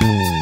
Boom.